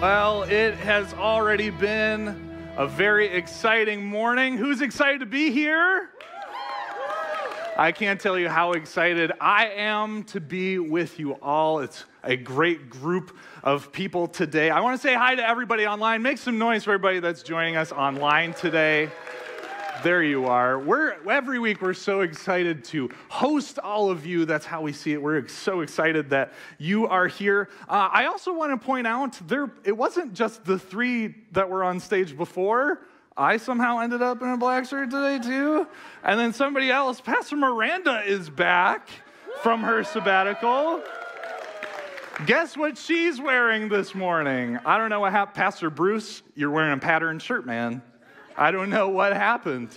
Well, it has already been a very exciting morning. Who's excited to be here? I can't tell you how excited I am to be with you all. It's a great group of people today. I want to say hi to everybody online. Make some noise for everybody that's joining us online today. There you are. We're every week we're so excited to host all of you. That's how we see it. We're so excited that you are here. Uh, I also want to point out there it wasn't just the three that were on stage before. I somehow ended up in a black shirt today too. And then somebody else, Pastor Miranda is back from her sabbatical. Guess what she's wearing this morning? I don't know what happened. Pastor Bruce, you're wearing a patterned shirt, man. I don't know what happened.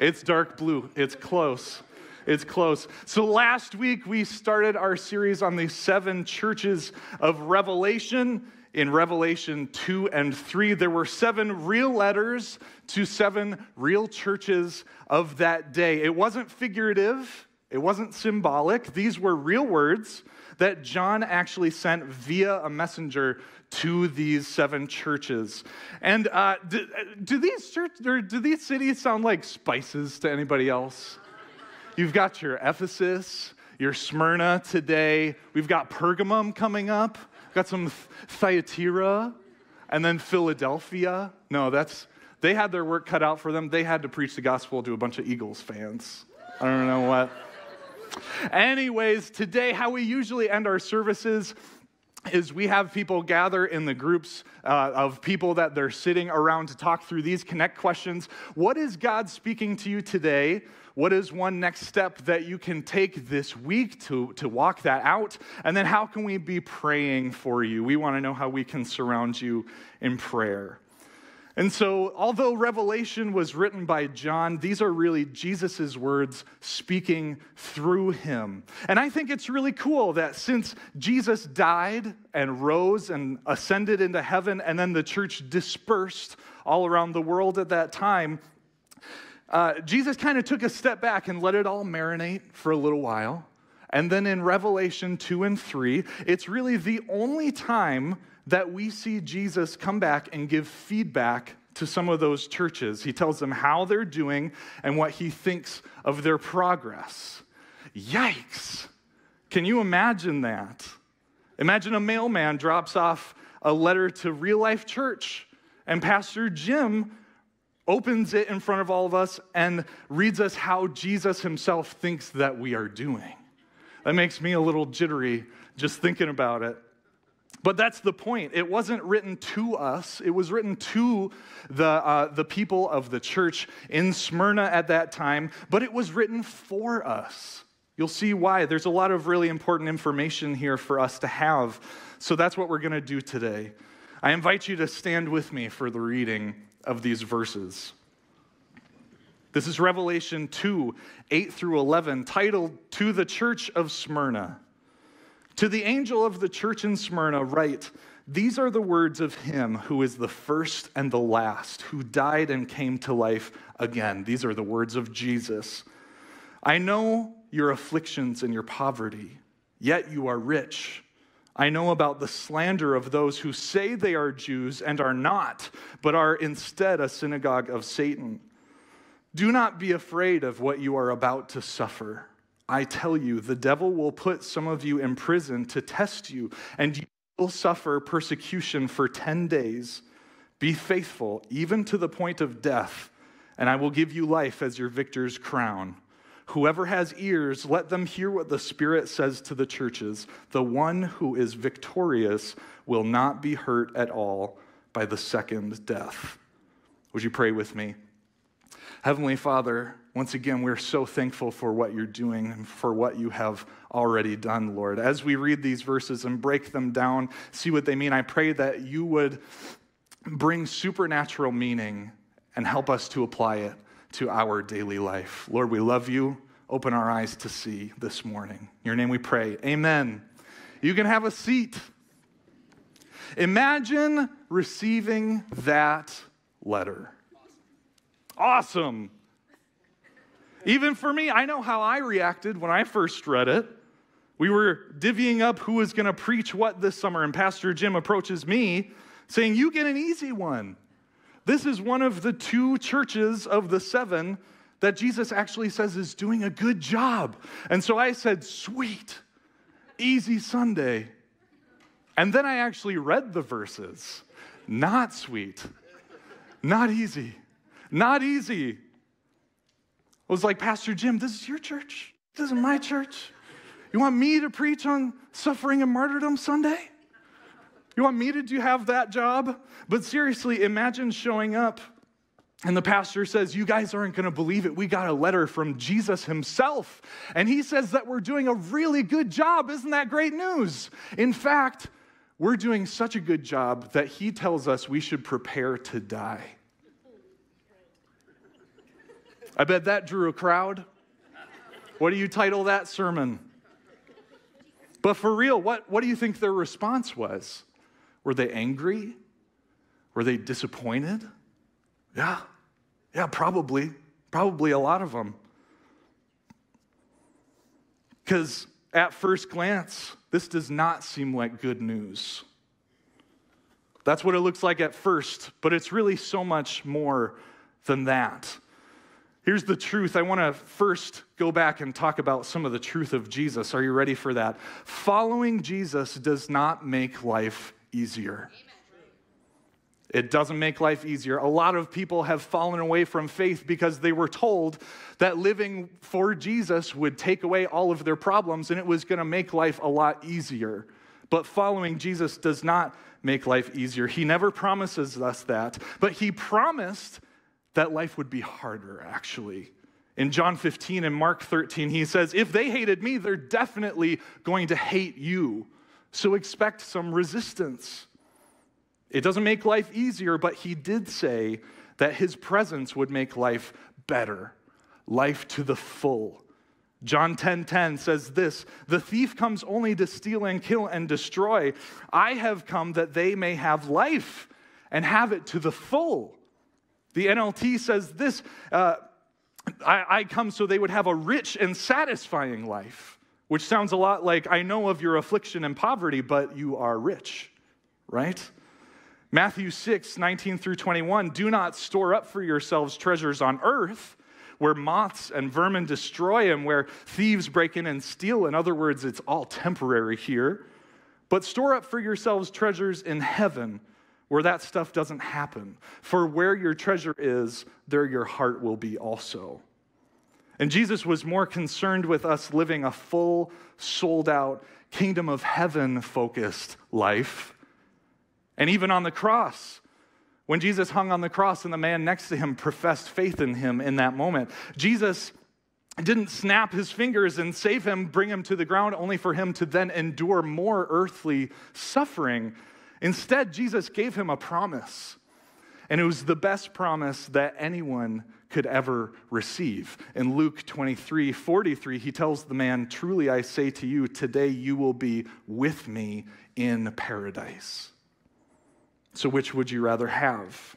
It's dark blue. It's close. It's close. So last week we started our series on the seven churches of Revelation. In Revelation 2 and 3, there were seven real letters to seven real churches of that day. It wasn't figurative, it wasn't symbolic. These were real words that John actually sent via a messenger to these seven churches. And uh, do, do, these church, or do these cities sound like spices to anybody else? You've got your Ephesus, your Smyrna today. We've got Pergamum coming up. We've got some Thyatira, and then Philadelphia. No, that's they had their work cut out for them. They had to preach the gospel to a bunch of Eagles fans. I don't know what. Anyways, today, how we usually end our services is we have people gather in the groups uh, of people that they're sitting around to talk through these connect questions. What is God speaking to you today? What is one next step that you can take this week to, to walk that out? And then how can we be praying for you? We want to know how we can surround you in prayer. And so, although Revelation was written by John, these are really Jesus' words speaking through him. And I think it's really cool that since Jesus died and rose and ascended into heaven, and then the church dispersed all around the world at that time, uh, Jesus kind of took a step back and let it all marinate for a little while. And then in Revelation 2 and 3, it's really the only time that we see Jesus come back and give feedback to some of those churches. He tells them how they're doing and what he thinks of their progress. Yikes! Can you imagine that? Imagine a mailman drops off a letter to real life church, and Pastor Jim opens it in front of all of us and reads us how Jesus himself thinks that we are doing. That makes me a little jittery just thinking about it. But that's the point. It wasn't written to us, it was written to the, uh, the people of the church in Smyrna at that time, but it was written for us. You'll see why. There's a lot of really important information here for us to have. So that's what we're going to do today. I invite you to stand with me for the reading of these verses. This is Revelation 2 8 through 11, titled To the Church of Smyrna. To the angel of the church in Smyrna, write These are the words of him who is the first and the last, who died and came to life again. These are the words of Jesus. I know your afflictions and your poverty, yet you are rich. I know about the slander of those who say they are Jews and are not, but are instead a synagogue of Satan. Do not be afraid of what you are about to suffer. I tell you, the devil will put some of you in prison to test you, and you will suffer persecution for 10 days. Be faithful, even to the point of death, and I will give you life as your victor's crown. Whoever has ears, let them hear what the Spirit says to the churches. The one who is victorious will not be hurt at all by the second death. Would you pray with me? Heavenly Father, once again, we're so thankful for what you're doing and for what you have already done, Lord. As we read these verses and break them down, see what they mean, I pray that you would bring supernatural meaning and help us to apply it to our daily life. Lord, we love you. Open our eyes to see this morning. In your name we pray. Amen. You can have a seat. Imagine receiving that letter. Awesome. Even for me, I know how I reacted when I first read it. We were divvying up who was going to preach what this summer, and Pastor Jim approaches me saying, You get an easy one. This is one of the two churches of the seven that Jesus actually says is doing a good job. And so I said, Sweet, easy Sunday. And then I actually read the verses. Not sweet, not easy, not easy. I was like, Pastor Jim, this is your church. This isn't my church. You want me to preach on suffering and martyrdom Sunday? You want me to do have that job? But seriously, imagine showing up and the pastor says, You guys aren't going to believe it. We got a letter from Jesus himself. And he says that we're doing a really good job. Isn't that great news? In fact, we're doing such a good job that he tells us we should prepare to die. I bet that drew a crowd. What do you title that sermon? But for real, what, what do you think their response was? Were they angry? Were they disappointed? Yeah, yeah, probably. Probably a lot of them. Because at first glance, this does not seem like good news. That's what it looks like at first, but it's really so much more than that. Here's the truth. I want to first go back and talk about some of the truth of Jesus. Are you ready for that? Following Jesus does not make life easier. It doesn't make life easier. A lot of people have fallen away from faith because they were told that living for Jesus would take away all of their problems and it was going to make life a lot easier. But following Jesus does not make life easier. He never promises us that, but He promised that life would be harder, actually. In John 15 and Mark 13, He says, If they hated me, they're definitely going to hate you. So expect some resistance. It doesn't make life easier, but he did say that his presence would make life better, life to the full. John 10:10 10, 10 says this, "The thief comes only to steal and kill and destroy. I have come that they may have life and have it to the full." The NLT says this, uh, I, I come so they would have a rich and satisfying life, which sounds a lot like, I know of your affliction and poverty, but you are rich, right? Matthew 6, 19 through 21, do not store up for yourselves treasures on earth where moths and vermin destroy and where thieves break in and steal. In other words, it's all temporary here. But store up for yourselves treasures in heaven where that stuff doesn't happen. For where your treasure is, there your heart will be also. And Jesus was more concerned with us living a full, sold out, kingdom of heaven focused life and even on the cross, when Jesus hung on the cross and the man next to him professed faith in him in that moment, Jesus didn't snap his fingers and save him, bring him to the ground, only for him to then endure more earthly suffering. Instead, Jesus gave him a promise. And it was the best promise that anyone could ever receive. In Luke 23 43, he tells the man, Truly I say to you, today you will be with me in paradise. So, which would you rather have?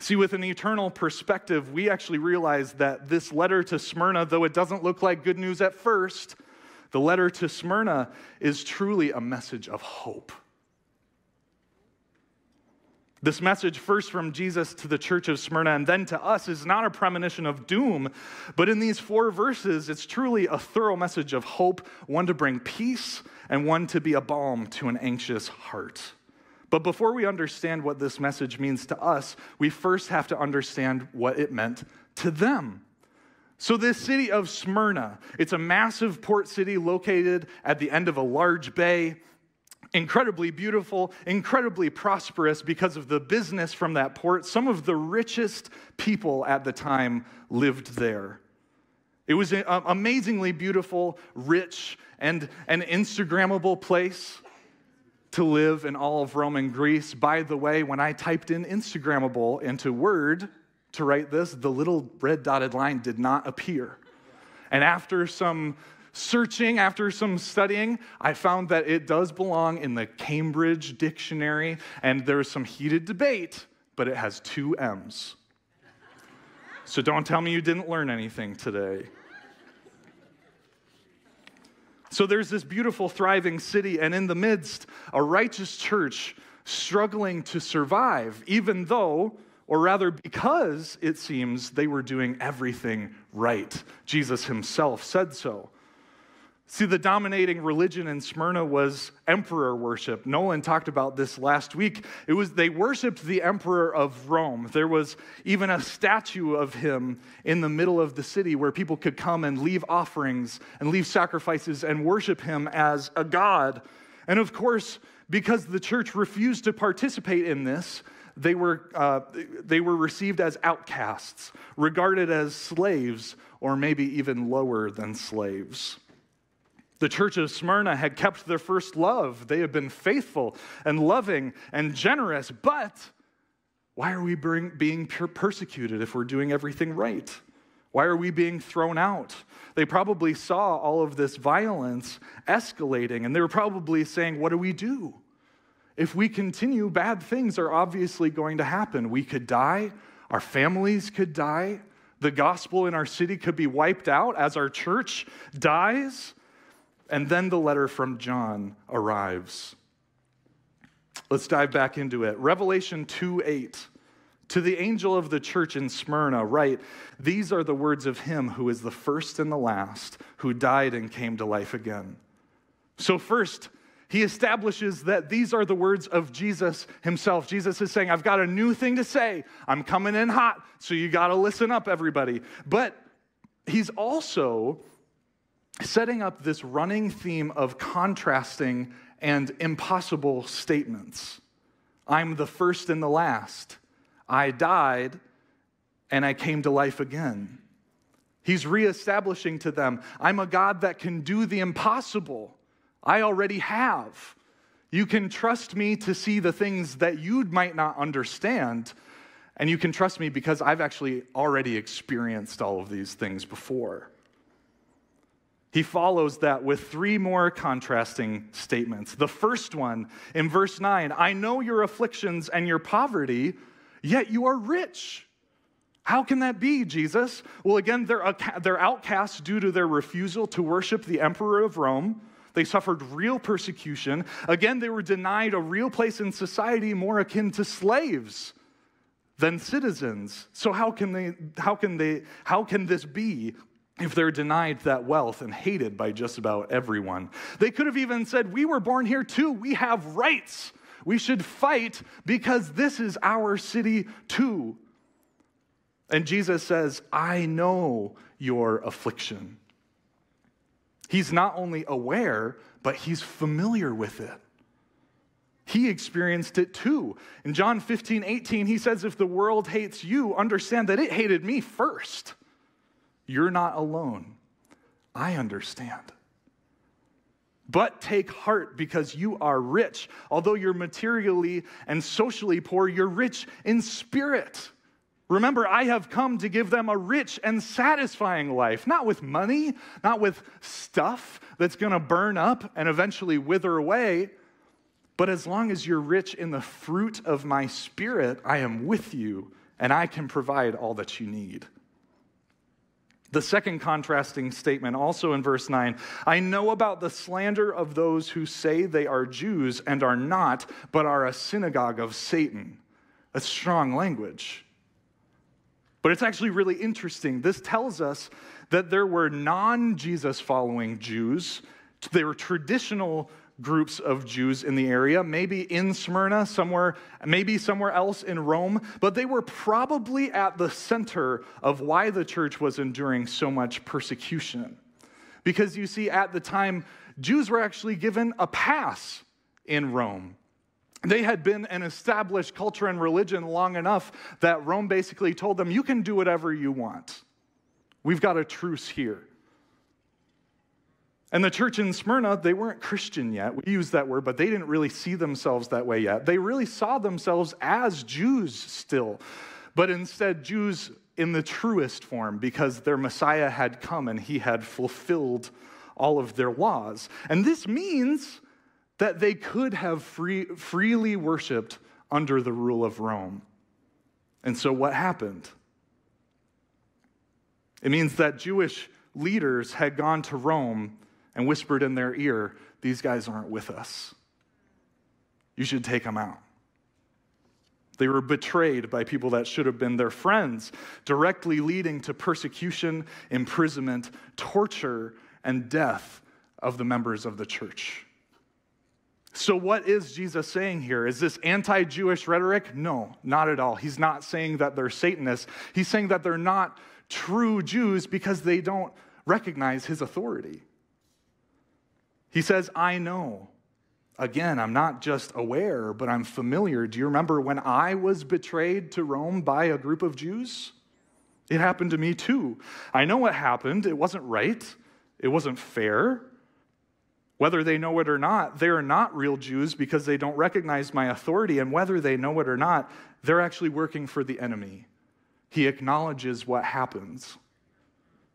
See, with an eternal perspective, we actually realize that this letter to Smyrna, though it doesn't look like good news at first, the letter to Smyrna is truly a message of hope. This message, first from Jesus to the church of Smyrna and then to us, is not a premonition of doom, but in these four verses, it's truly a thorough message of hope, one to bring peace and one to be a balm to an anxious heart. But before we understand what this message means to us, we first have to understand what it meant to them. So, this city of Smyrna, it's a massive port city located at the end of a large bay, incredibly beautiful, incredibly prosperous because of the business from that port. Some of the richest people at the time lived there. It was an amazingly beautiful, rich, and an Instagrammable place to live in all of Rome and Greece. By the way, when I typed in Instagrammable into Word to write this, the little red dotted line did not appear. And after some searching, after some studying, I found that it does belong in the Cambridge Dictionary, and there's some heated debate, but it has two M's. So don't tell me you didn't learn anything today. So there's this beautiful, thriving city, and in the midst, a righteous church struggling to survive, even though, or rather because it seems they were doing everything right. Jesus himself said so. See, the dominating religion in Smyrna was emperor worship. Nolan talked about this last week. It was they worshiped the emperor of Rome. There was even a statue of him in the middle of the city where people could come and leave offerings and leave sacrifices and worship him as a god. And of course, because the church refused to participate in this, they were, uh, they were received as outcasts, regarded as slaves, or maybe even lower than slaves. The church of Smyrna had kept their first love. They had been faithful and loving and generous, but why are we being persecuted if we're doing everything right? Why are we being thrown out? They probably saw all of this violence escalating, and they were probably saying, What do we do? If we continue, bad things are obviously going to happen. We could die, our families could die, the gospel in our city could be wiped out as our church dies. And then the letter from John arrives. Let's dive back into it. Revelation 2 8. To the angel of the church in Smyrna, write, These are the words of him who is the first and the last, who died and came to life again. So, first, he establishes that these are the words of Jesus himself. Jesus is saying, I've got a new thing to say. I'm coming in hot, so you got to listen up, everybody. But he's also setting up this running theme of contrasting and impossible statements. I'm the first and the last. I died and I came to life again. He's reestablishing to them I'm a God that can do the impossible. I already have. You can trust me to see the things that you might not understand, and you can trust me because I've actually already experienced all of these things before. He follows that with three more contrasting statements. The first one in verse 9 I know your afflictions and your poverty, yet you are rich. How can that be, Jesus? Well, again, they're, they're outcasts due to their refusal to worship the emperor of Rome. They suffered real persecution. Again, they were denied a real place in society more akin to slaves than citizens. So how can they how can they how can this be? if they're denied that wealth and hated by just about everyone. They could have even said, We were born here too, we have rights. We should fight because this is our city too. And Jesus says, I know your affliction. He's not only aware, but he's familiar with it. He experienced it too. In John 15, 18, he says, If the world hates you, understand that it hated me first. You're not alone. I understand. But take heart because you are rich. Although you're materially and socially poor, you're rich in spirit. Remember, I have come to give them a rich and satisfying life, not with money, not with stuff that's going to burn up and eventually wither away. But as long as you're rich in the fruit of my spirit, I am with you and I can provide all that you need. The second contrasting statement, also in verse 9 I know about the slander of those who say they are Jews and are not, but are a synagogue of Satan. A strong language. But it's actually really interesting. This tells us that there were non Jesus following Jews, there were traditional groups of Jews in the area, maybe in Smyrna, somewhere, maybe somewhere else in Rome, but they were probably at the center of why the church was enduring so much persecution. Because you see, at the time, Jews were actually given a pass in Rome. They had been an established culture and religion long enough that Rome basically told them, you can do whatever you want. We've got a truce here. And the church in Smyrna, they weren't Christian yet. We use that word, but they didn't really see themselves that way yet. They really saw themselves as Jews still, but instead, Jews in the truest form because their Messiah had come and he had fulfilled all of their laws. And this means that they could have free, freely worshiped under the rule of Rome. And so, what happened? It means that Jewish leaders had gone to Rome and whispered in their ear, These guys aren't with us. You should take them out. They were betrayed by people that should have been their friends, directly leading to persecution, imprisonment, torture, and death of the members of the church. So, what is Jesus saying here? Is this anti Jewish rhetoric? No, not at all. He's not saying that they're Satanists. He's saying that they're not true Jews because they don't recognize his authority. He says, I know. Again, I'm not just aware, but I'm familiar. Do you remember when I was betrayed to Rome by a group of Jews? It happened to me too. I know what happened. It wasn't right, it wasn't fair. Whether they know it or not, they are not real Jews because they don't recognize my authority. And whether they know it or not, they're actually working for the enemy. He acknowledges what happens.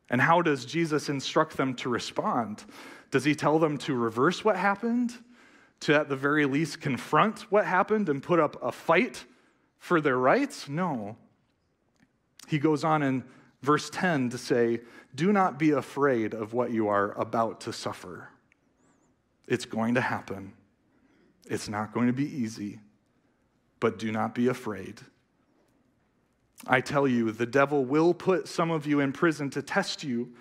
And how does Jesus instruct them to respond? Does he tell them to reverse what happened? To at the very least confront what happened and put up a fight for their rights? No. He goes on in verse 10 to say, Do not be afraid of what you are about to suffer. It's going to happen. It's not going to be easy, but do not be afraid. I tell you, the devil will put some of you in prison to test you,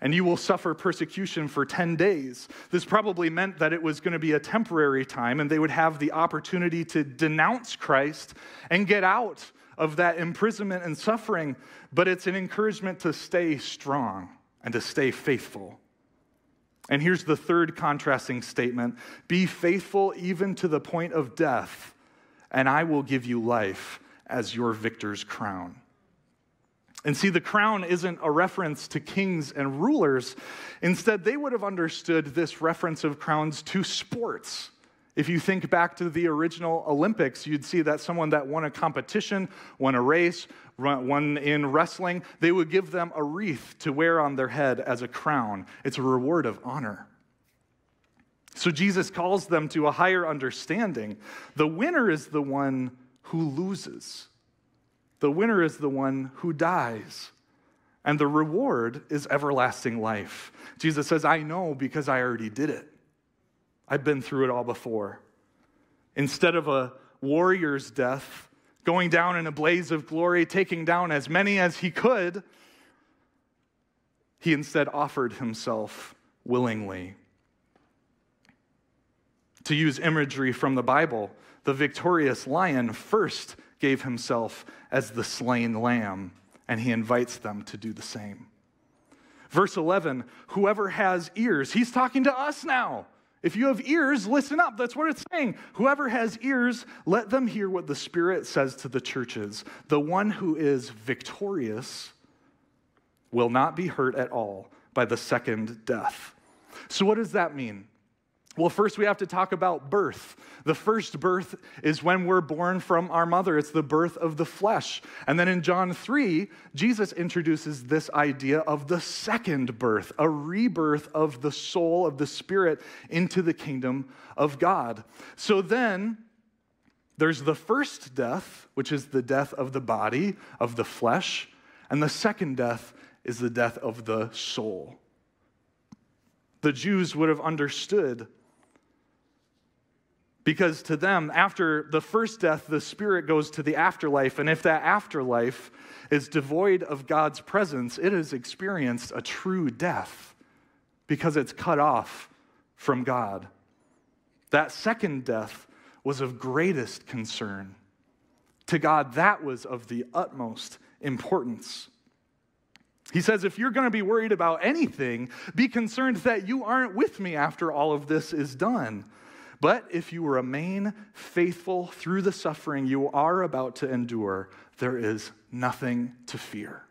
and you will suffer persecution for 10 days. This probably meant that it was going to be a temporary time, and they would have the opportunity to denounce Christ and get out of that imprisonment and suffering. But it's an encouragement to stay strong and to stay faithful. And here's the third contrasting statement Be faithful even to the point of death, and I will give you life as your victor's crown. And see, the crown isn't a reference to kings and rulers. Instead, they would have understood this reference of crowns to sports. If you think back to the original Olympics, you'd see that someone that won a competition, won a race, won in wrestling, they would give them a wreath to wear on their head as a crown. It's a reward of honor. So Jesus calls them to a higher understanding. The winner is the one who loses, the winner is the one who dies. And the reward is everlasting life. Jesus says, I know because I already did it. I've been through it all before. Instead of a warrior's death, going down in a blaze of glory, taking down as many as he could, he instead offered himself willingly. To use imagery from the Bible, the victorious lion first gave himself as the slain lamb, and he invites them to do the same. Verse 11 whoever has ears, he's talking to us now. If you have ears, listen up. That's what it's saying. Whoever has ears, let them hear what the Spirit says to the churches. The one who is victorious will not be hurt at all by the second death. So, what does that mean? Well, first we have to talk about birth. The first birth is when we're born from our mother, it's the birth of the flesh. And then in John 3, Jesus introduces this idea of the second birth, a rebirth of the soul, of the spirit into the kingdom of God. So then, there's the first death, which is the death of the body, of the flesh, and the second death is the death of the soul. The Jews would have understood because to them, after the first death, the spirit goes to the afterlife. And if that afterlife is devoid of God's presence, it has experienced a true death because it's cut off from God. That second death was of greatest concern. To God, that was of the utmost importance. He says, if you're going to be worried about anything, be concerned that you aren't with me after all of this is done. But if you remain faithful through the suffering you are about to endure, there is nothing to fear.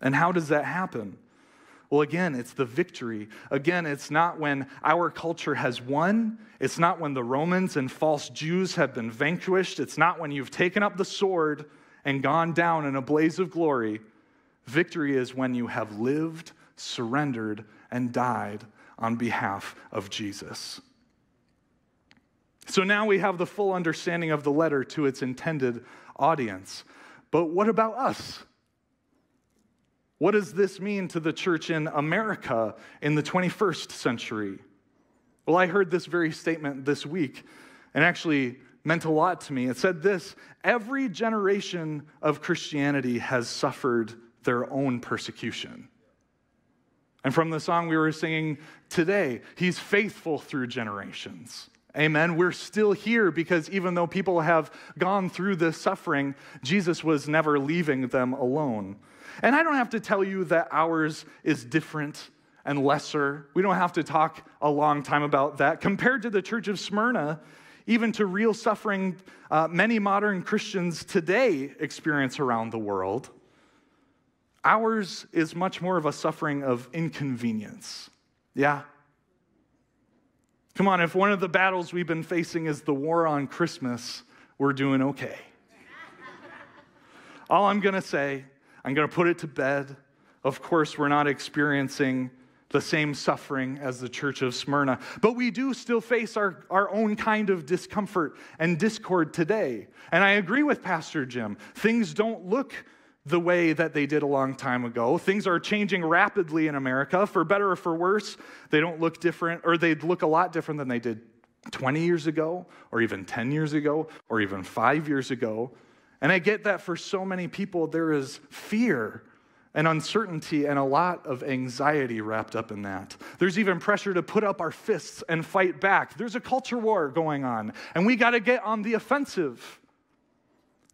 And how does that happen? Well, again, it's the victory. Again, it's not when our culture has won. It's not when the Romans and false Jews have been vanquished. It's not when you've taken up the sword and gone down in a blaze of glory. Victory is when you have lived, surrendered, and died on behalf of Jesus. So now we have the full understanding of the letter to its intended audience. But what about us? What does this mean to the church in America in the 21st century? Well, I heard this very statement this week, and actually, meant a lot to me. It said this Every generation of Christianity has suffered their own persecution. And from the song we were singing today, He's faithful through generations. Amen. We're still here because even though people have gone through this suffering, Jesus was never leaving them alone. And I don't have to tell you that ours is different and lesser. We don't have to talk a long time about that. Compared to the church of Smyrna, even to real suffering uh, many modern Christians today experience around the world, ours is much more of a suffering of inconvenience. Yeah? Come on, if one of the battles we've been facing is the war on Christmas, we're doing okay. All I'm going to say, I'm going to put it to bed. Of course, we're not experiencing the same suffering as the church of Smyrna. But we do still face our, our own kind of discomfort and discord today. And I agree with Pastor Jim. Things don't look the way that they did a long time ago. Things are changing rapidly in America, for better or for worse. They don't look different, or they look a lot different than they did 20 years ago, or even 10 years ago, or even five years ago. And I get that for so many people, there is fear and uncertainty and a lot of anxiety wrapped up in that. There's even pressure to put up our fists and fight back. There's a culture war going on, and we got to get on the offensive.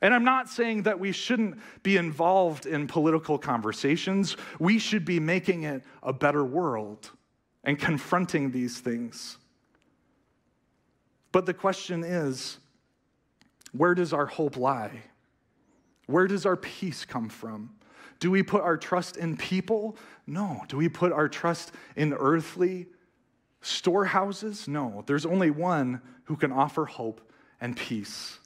And I'm not saying that we shouldn't be involved in political conversations. We should be making it a better world and confronting these things. But the question is where does our hope lie? Where does our peace come from? Do we put our trust in people? No. Do we put our trust in earthly storehouses? No. There's only one who can offer hope and peace.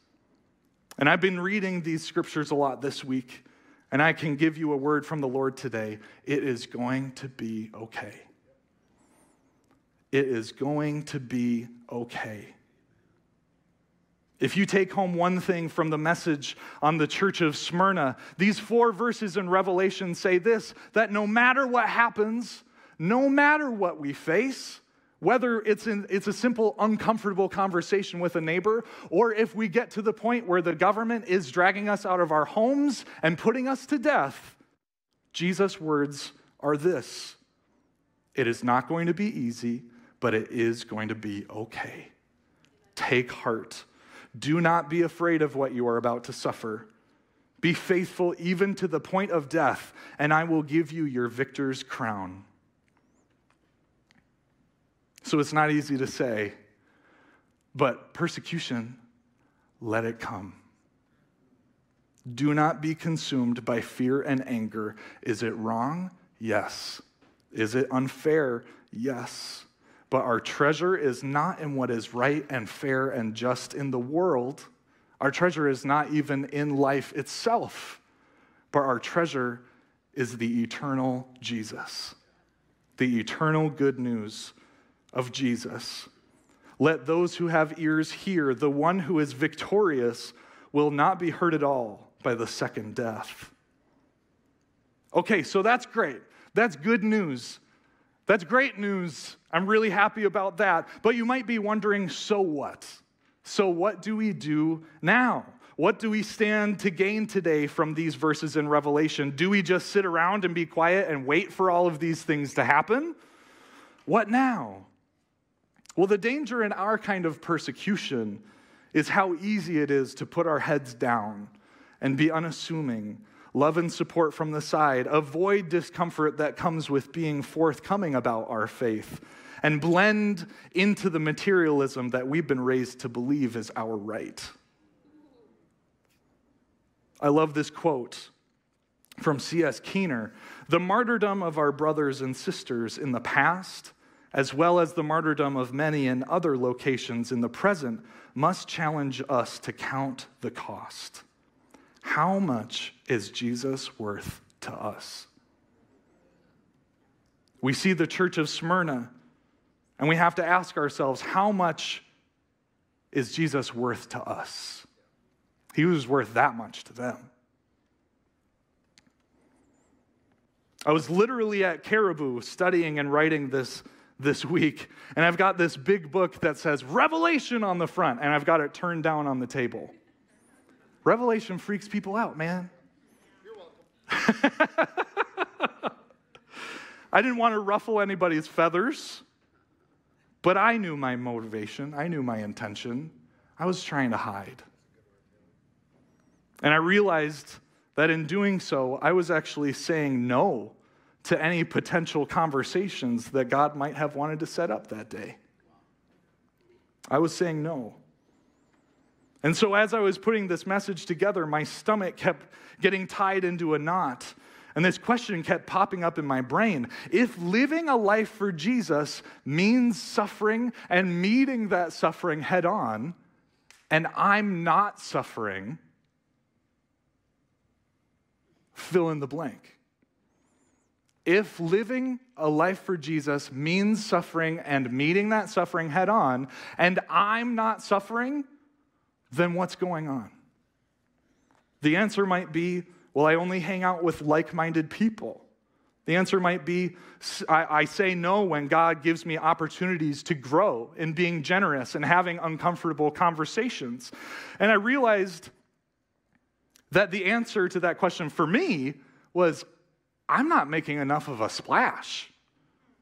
And I've been reading these scriptures a lot this week, and I can give you a word from the Lord today. It is going to be okay. It is going to be okay. If you take home one thing from the message on the church of Smyrna, these four verses in Revelation say this that no matter what happens, no matter what we face, whether it's, in, it's a simple, uncomfortable conversation with a neighbor, or if we get to the point where the government is dragging us out of our homes and putting us to death, Jesus' words are this It is not going to be easy, but it is going to be okay. Take heart do not be afraid of what you are about to suffer. Be faithful even to the point of death, and I will give you your victor's crown. So it's not easy to say, but persecution, let it come. Do not be consumed by fear and anger. Is it wrong? Yes. Is it unfair? Yes. But our treasure is not in what is right and fair and just in the world. Our treasure is not even in life itself, but our treasure is the eternal Jesus, the eternal good news of Jesus. Let those who have ears hear. The one who is victorious will not be hurt at all by the second death. Okay, so that's great. That's good news. That's great news. I'm really happy about that. But you might be wondering so what? So, what do we do now? What do we stand to gain today from these verses in Revelation? Do we just sit around and be quiet and wait for all of these things to happen? What now? Well, the danger in our kind of persecution is how easy it is to put our heads down and be unassuming love and support from the side, avoid discomfort that comes with being forthcoming about our faith, and blend into the materialism that we've been raised to believe is our right. I love this quote from C.S. Keener The martyrdom of our brothers and sisters in the past, as well as the martyrdom of many in other locations in the present, must challenge us to count the cost. How much is Jesus worth to us? We see the church of Smyrna, and we have to ask ourselves how much is Jesus worth to us? He was worth that much to them. I was literally at Caribou studying and writing this, this week, and I've got this big book that says Revelation on the front, and I've got it turned down on the table. Revelation freaks people out, man. You're welcome. I didn't want to ruffle anybody's feathers, but I knew my motivation, I knew my intention. I was trying to hide. And I realized that in doing so, I was actually saying no to any potential conversations that God might have wanted to set up that day. I was saying no. And so, as I was putting this message together, my stomach kept getting tied into a knot. And this question kept popping up in my brain. If living a life for Jesus means suffering and meeting that suffering head on, and I'm not suffering, fill in the blank. If living a life for Jesus means suffering and meeting that suffering head on, and I'm not suffering, then what's going on? The answer might be well, I only hang out with like minded people. The answer might be I, I, say no when God gives me opportunities to grow in being generous and having uncomfortable conversations. And I realized that the answer to that question for me was I'm not making enough of a splash.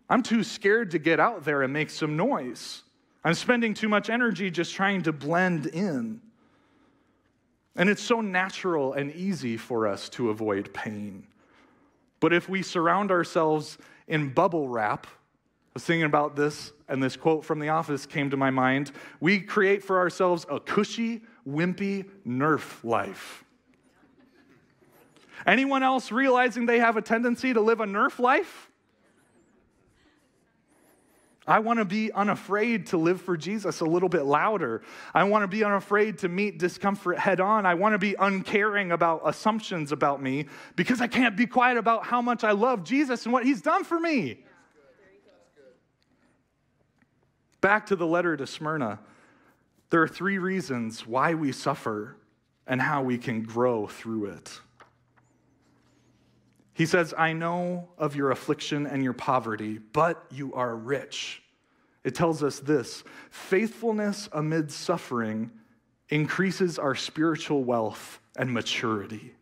I'm too scared to get out there and make some noise. I'm spending too much energy just trying to blend in. And it's so natural and easy for us to avoid pain. But if we surround ourselves in bubble wrap, I was thinking about this, and this quote from The Office came to my mind. We create for ourselves a cushy, wimpy Nerf life. Anyone else realizing they have a tendency to live a Nerf life? I want to be unafraid to live for Jesus a little bit louder. I want to be unafraid to meet discomfort head on. I want to be uncaring about assumptions about me because I can't be quiet about how much I love Jesus and what he's done for me. Back to the letter to Smyrna. There are three reasons why we suffer and how we can grow through it. He says, I know of your affliction and your poverty, but you are rich. It tells us this faithfulness amid suffering increases our spiritual wealth and maturity.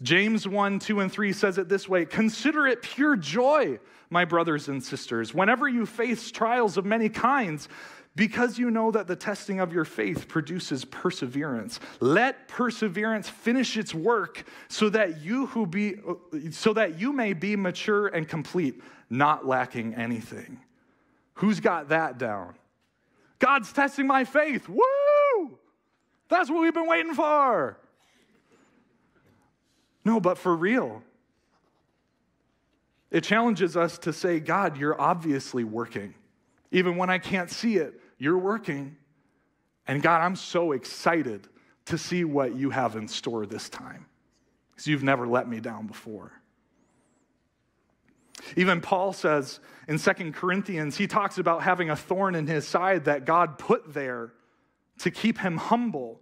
James 1, 2, and 3 says it this way Consider it pure joy, my brothers and sisters, whenever you face trials of many kinds because you know that the testing of your faith produces perseverance. Let perseverance finish its work so that you who be so that you may be mature and complete, not lacking anything. Who's got that down? God's testing my faith. Woo! That's what we've been waiting for. No, but for real. It challenges us to say, God, you're obviously working. Even when I can't see it, you're working. And God, I'm so excited to see what you have in store this time because you've never let me down before. Even Paul says in Second Corinthians, he talks about having a thorn in his side that God put there to keep him humble.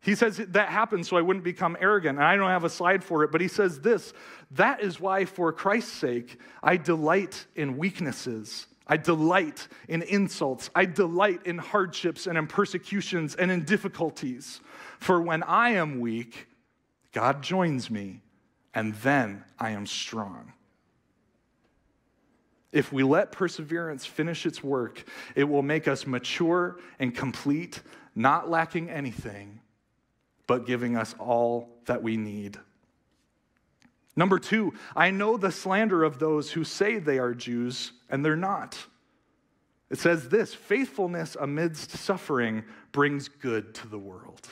He says that happened so I wouldn't become arrogant. And I don't have a slide for it, but he says this that is why, for Christ's sake, I delight in weaknesses I delight in insults. I delight in hardships and in persecutions and in difficulties. For when I am weak, God joins me, and then I am strong. If we let perseverance finish its work, it will make us mature and complete, not lacking anything, but giving us all that we need. Number two, I know the slander of those who say they are Jews and they're not. It says this faithfulness amidst suffering brings good to the world.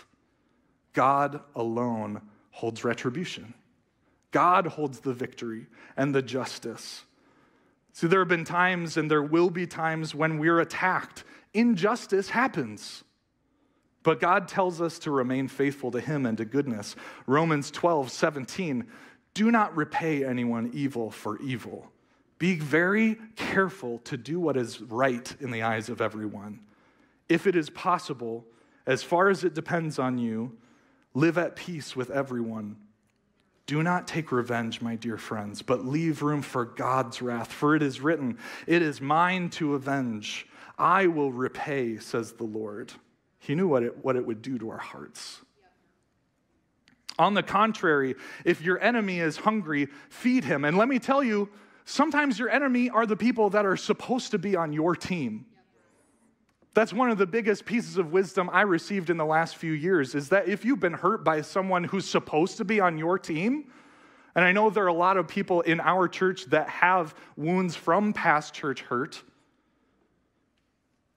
God alone holds retribution, God holds the victory and the justice. See, there have been times and there will be times when we're attacked. Injustice happens. But God tells us to remain faithful to Him and to goodness. Romans 12, 17 do not repay anyone evil for evil. Be very careful to do what is right in the eyes of everyone. If it is possible, as far as it depends on you, live at peace with everyone. Do not take revenge, my dear friends, but leave room for God's wrath. For it is written, It is mine to avenge. I will repay, says the Lord. He knew what it, what it would do to our hearts. On the contrary, if your enemy is hungry, feed him. And let me tell you, sometimes your enemy are the people that are supposed to be on your team. That's one of the biggest pieces of wisdom I received in the last few years is that if you've been hurt by someone who's supposed to be on your team, and I know there are a lot of people in our church that have wounds from past church hurt.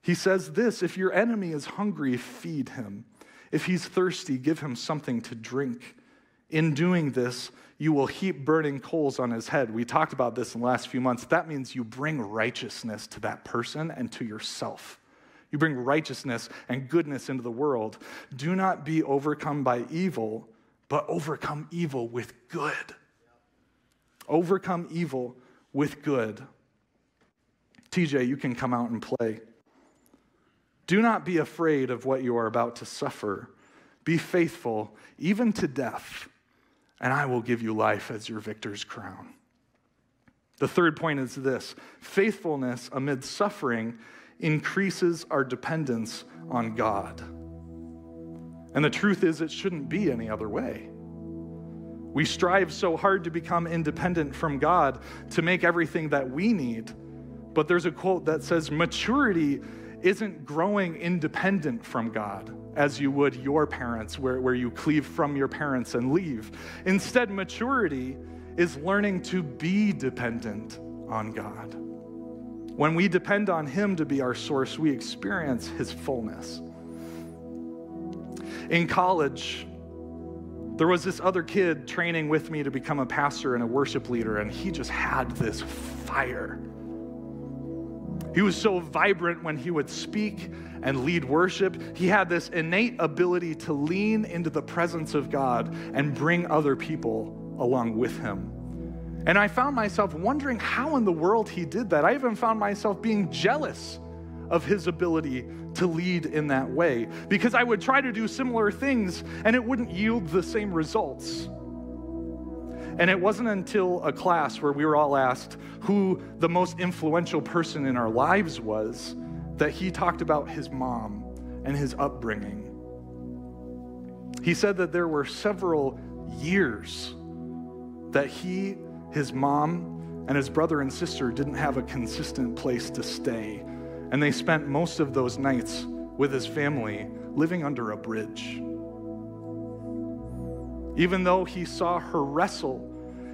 He says this if your enemy is hungry, feed him. If he's thirsty, give him something to drink. In doing this, you will heap burning coals on his head. We talked about this in the last few months. That means you bring righteousness to that person and to yourself. You bring righteousness and goodness into the world. Do not be overcome by evil, but overcome evil with good. Overcome evil with good. TJ, you can come out and play. Do not be afraid of what you are about to suffer. Be faithful, even to death, and I will give you life as your victor's crown. The third point is this faithfulness amid suffering increases our dependence on God. And the truth is, it shouldn't be any other way. We strive so hard to become independent from God to make everything that we need. But there's a quote that says, maturity isn't growing independent from God as you would your parents, where, where you cleave from your parents and leave. Instead, maturity is learning to be dependent on God. When we depend on Him to be our source, we experience His fullness. In college, there was this other kid training with me to become a pastor and a worship leader, and he just had this fire. He was so vibrant when he would speak and lead worship. He had this innate ability to lean into the presence of God and bring other people along with him. And I found myself wondering how in the world he did that. I even found myself being jealous of his ability to lead in that way because I would try to do similar things and it wouldn't yield the same results. And it wasn't until a class where we were all asked who the most influential person in our lives was that he talked about his mom and his upbringing. He said that there were several years that he his mom and his brother and sister didn't have a consistent place to stay. And they spent most of those nights with his family living under a bridge. Even though he saw her wrestle,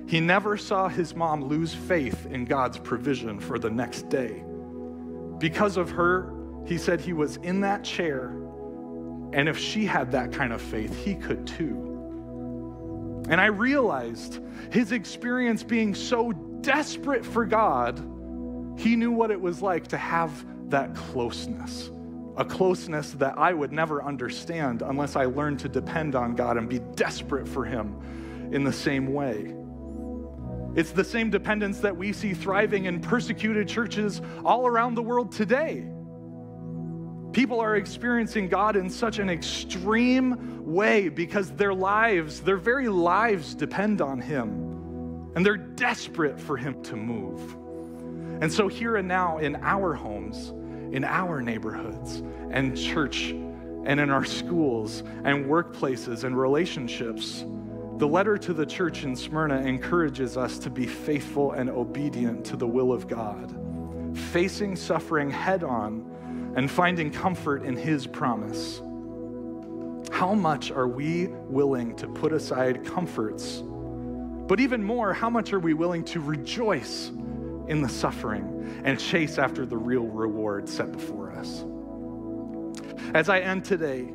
he never saw his mom lose faith in God's provision for the next day. Because of her, he said he was in that chair, and if she had that kind of faith, he could too. And I realized his experience being so desperate for God, he knew what it was like to have that closeness. A closeness that I would never understand unless I learned to depend on God and be desperate for Him in the same way. It's the same dependence that we see thriving in persecuted churches all around the world today. People are experiencing God in such an extreme way because their lives, their very lives, depend on Him. And they're desperate for Him to move. And so, here and now, in our homes, in our neighborhoods, and church, and in our schools, and workplaces, and relationships, the letter to the church in Smyrna encourages us to be faithful and obedient to the will of God, facing suffering head on and finding comfort in His promise. How much are we willing to put aside comforts? But even more, how much are we willing to rejoice in the suffering and chase after the real reward set before us? As I end today,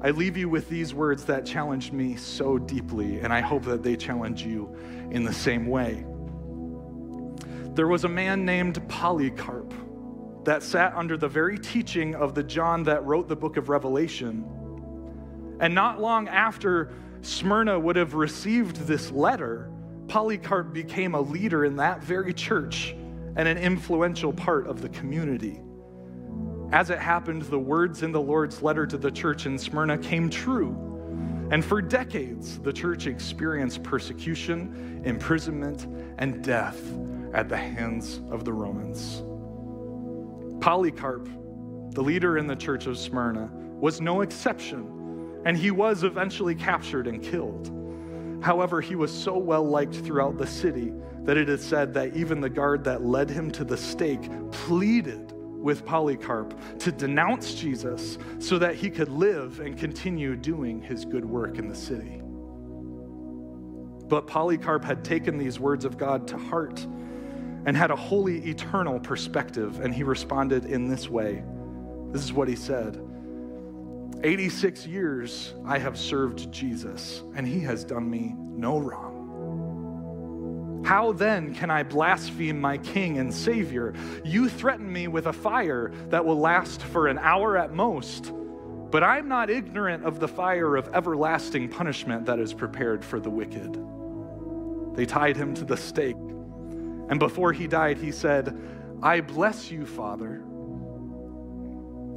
I leave you with these words that challenged me so deeply, and I hope that they challenge you in the same way. There was a man named Polycarp that sat under the very teaching of the John that wrote the book of Revelation. And not long after Smyrna would have received this letter, Polycarp became a leader in that very church and an influential part of the community. As it happened, the words in the Lord's letter to the church in Smyrna came true. And for decades, the church experienced persecution, imprisonment, and death at the hands of the Romans. Polycarp, the leader in the church of Smyrna, was no exception, and he was eventually captured and killed. However, he was so well liked throughout the city that it is said that even the guard that led him to the stake pleaded with Polycarp to denounce Jesus so that he could live and continue doing his good work in the city. But Polycarp had taken these words of God to heart and had a holy, eternal perspective, and he responded in this way. This is what he said 86 years I have served Jesus, and he has done me no wrong. How then can I blaspheme my King and Savior? You threaten me with a fire that will last for an hour at most, but I'm not ignorant of the fire of everlasting punishment that is prepared for the wicked. They tied him to the stake, and before he died, he said, I bless you, Father.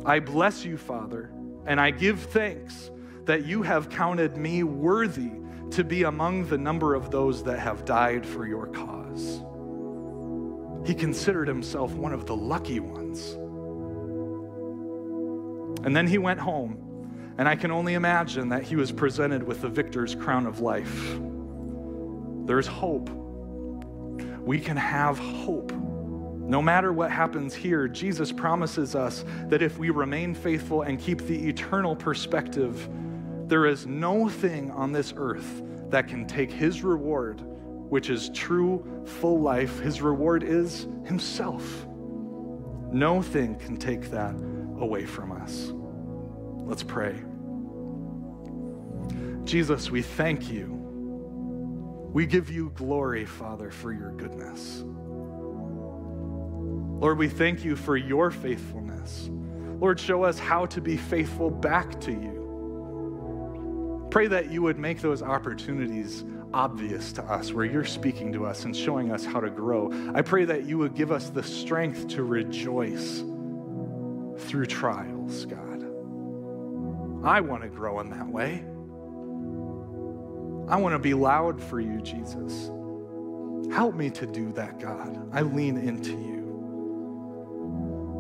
I bless you, Father, and I give thanks that you have counted me worthy to be among the number of those that have died for your cause. He considered himself one of the lucky ones. And then he went home, and I can only imagine that he was presented with the victor's crown of life. There's hope. We can have hope. No matter what happens here, Jesus promises us that if we remain faithful and keep the eternal perspective, there is no thing on this earth that can take his reward, which is true, full life. His reward is himself. No thing can take that away from us. Let's pray. Jesus, we thank you. We give you glory, Father, for your goodness. Lord, we thank you for your faithfulness. Lord, show us how to be faithful back to you. Pray that you would make those opportunities obvious to us where you're speaking to us and showing us how to grow. I pray that you would give us the strength to rejoice through trials, God. I want to grow in that way. I want to be loud for you, Jesus. Help me to do that, God. I lean into you.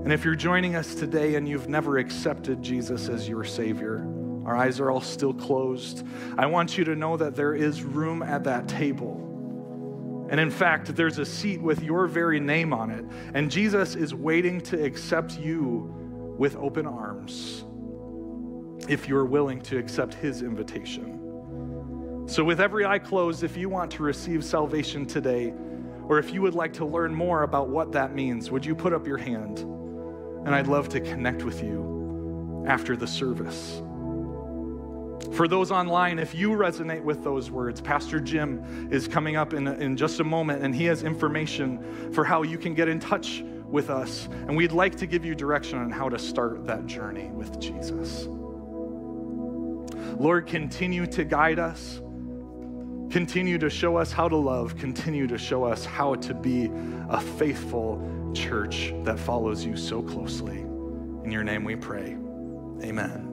And if you're joining us today and you've never accepted Jesus as your Savior, our eyes are all still closed. I want you to know that there is room at that table. And in fact, there's a seat with your very name on it. And Jesus is waiting to accept you with open arms if you're willing to accept his invitation. So, with every eye closed, if you want to receive salvation today, or if you would like to learn more about what that means, would you put up your hand? And I'd love to connect with you after the service. For those online, if you resonate with those words, Pastor Jim is coming up in, in just a moment and he has information for how you can get in touch with us. And we'd like to give you direction on how to start that journey with Jesus. Lord, continue to guide us. Continue to show us how to love. Continue to show us how to be a faithful church that follows you so closely. In your name we pray. Amen.